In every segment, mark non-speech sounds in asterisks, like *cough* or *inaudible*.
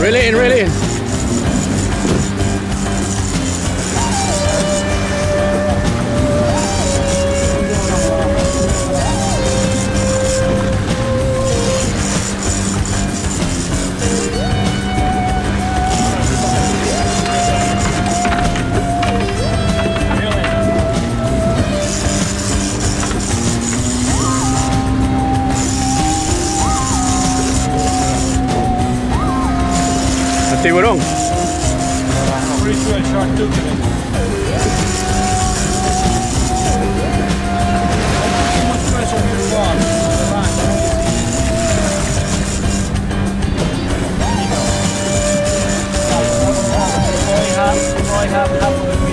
Reel it in, reel it in. Rod. Probably have, probably have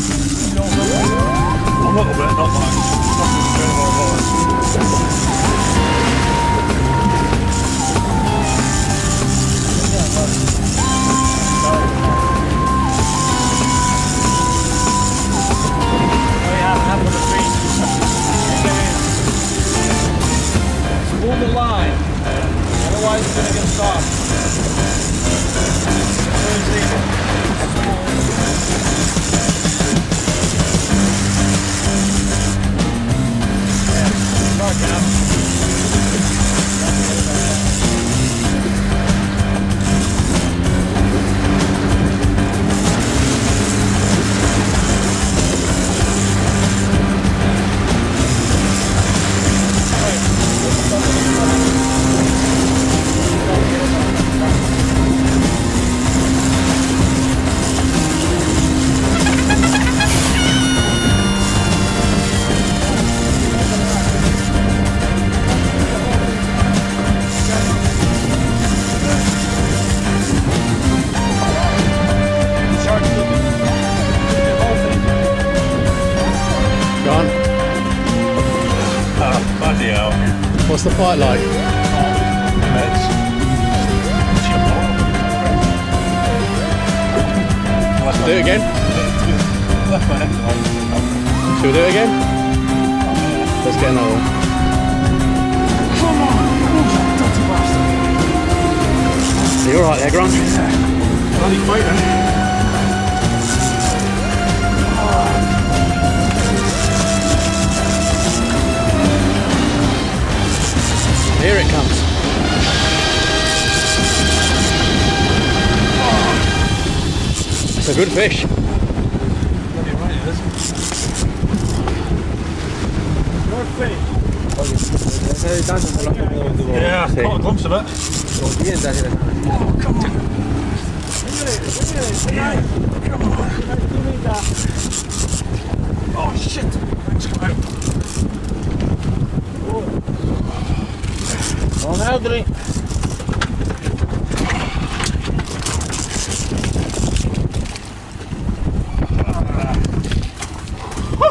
A little not much. Of the line, otherwise it's gonna get soft. Bloody hell. What's the fight like? Meds. Do it again. Left my neck on. Should we do it again? Let's get another one. Come on! Dirty bastard! Are you alright there, Grant? Bloody fighting. Here it comes. It's a good fish. Yeah, Sí. caught a glimpse of it. Oh, oh shit! It's come out. Well, do we...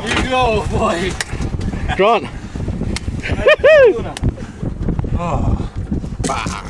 Here you go, boy. Drone. *laughs* oh. Bah.